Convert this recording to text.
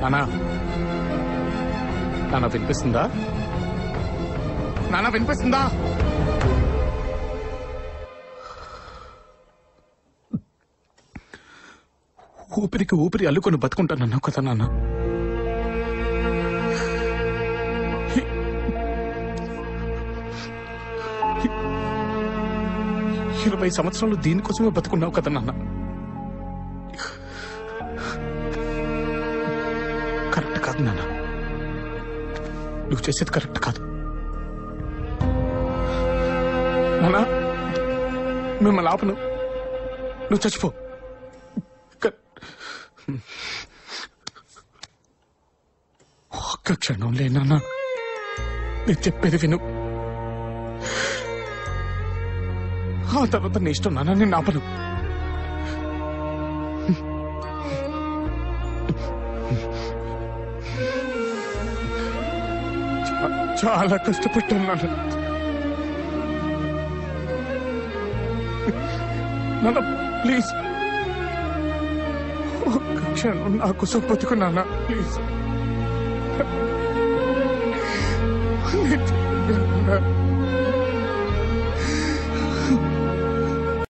నానా. నాన్న వినిపిస్తుందా? నాన్న వినిపిస్తుందా? ఊపిరికి ఊపిరి అల్లుకొని బతుకుంటానన్నావు కదా నాన్న ఇరవై సంవత్సరాలు దీనికోసమే బతుకున్నావు కదా నాన్న కరెక్ట్ కాదు నాన్న. నువ్వు చేసేది కరెక్ట్ కాదు. నాన్న మిమ్మల్ని ఆపను. నువ్వు చచ్చిపో. ఒక్క క్షణం లేనా నేను చెప్పేది విను. ఆ తర్వాత నీ ఇష్టం నాన్న నేను ఆపను. చాలా కష్టపడ్డాను. నాన్న నాన్న ప్లీజ్. ఒక్క క్షణం నా కోసం బతుకు నాన్న ప్లీజ్. నేను